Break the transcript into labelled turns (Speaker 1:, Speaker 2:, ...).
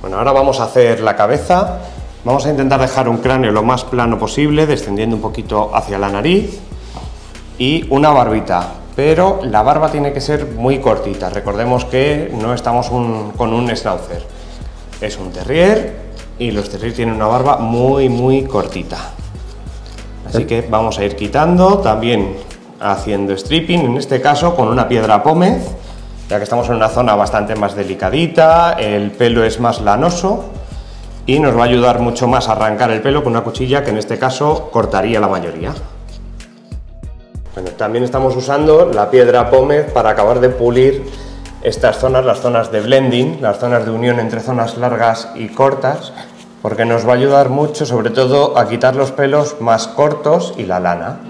Speaker 1: Bueno, ahora vamos a hacer la cabeza. Vamos a intentar dejar un cráneo lo más plano posible, descendiendo un poquito hacia la nariz y una barbita. Pero la barba tiene que ser muy cortita. Recordemos que no estamos con un schnauzer. Es un terrier y los terriers tienen una barba muy, muy cortita. Así que vamos a ir quitando, también haciendo stripping, en este caso con una piedra pómez, ya que estamos en una zona bastante más delicadita, el pelo es más lanoso y nos va a ayudar mucho más a arrancar el pelo con una cuchilla que en este caso cortaría la mayoría. Bueno, también estamos usando la piedra pómez para acabar de pulir estas zonas, las zonas de blending, las zonas de unión entre zonas largas y cortas, porque nos va a ayudar mucho sobre todo a quitar los pelos más cortos y la lana.